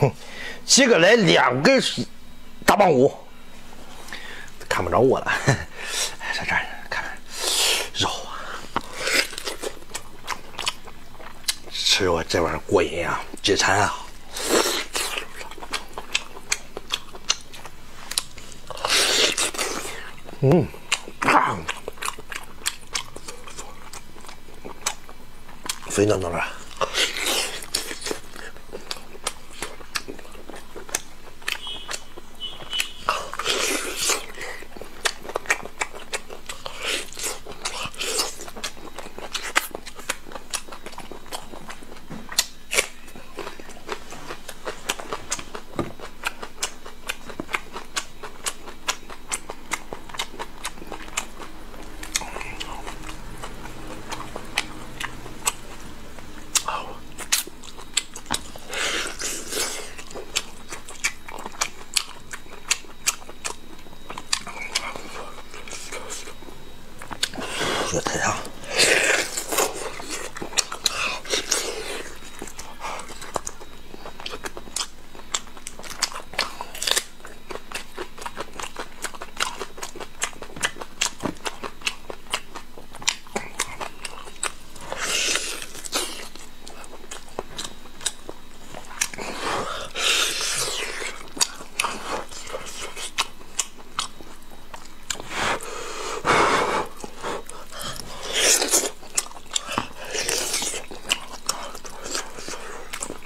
哼，几个来两个大棒骨，看不着我了。在这儿看看肉啊，吃肉这玩意儿过瘾啊，解馋啊。嗯，啊，肥嫩嫩的。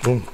嗯。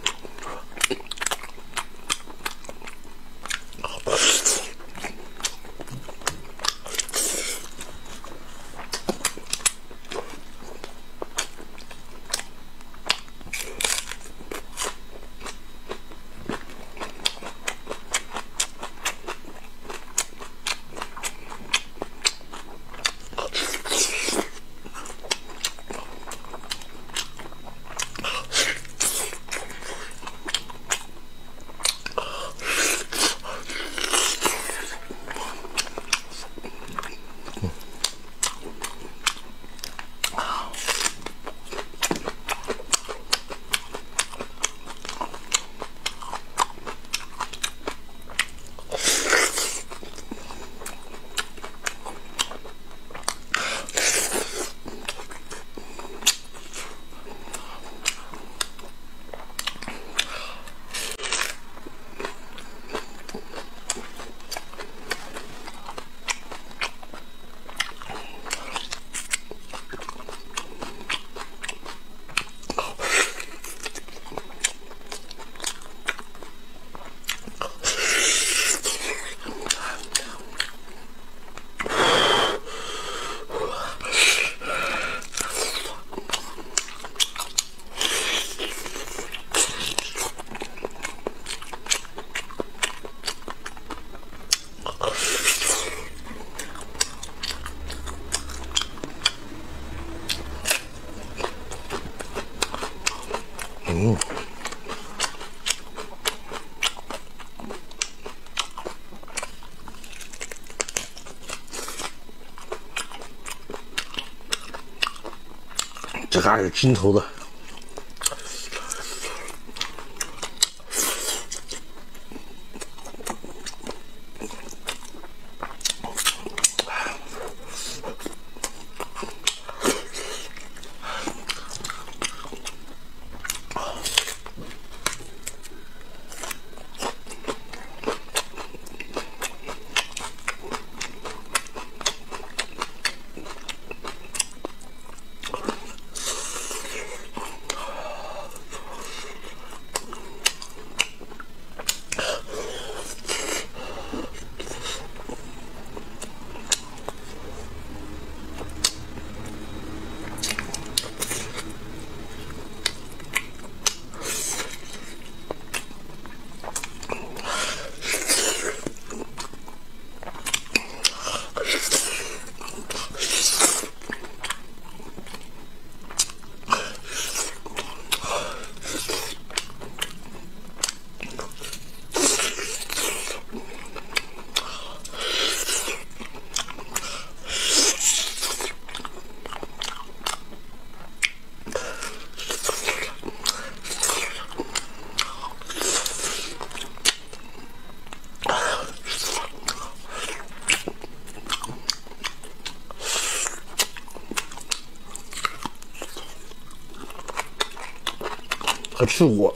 这嘎是劲头子。他吃过。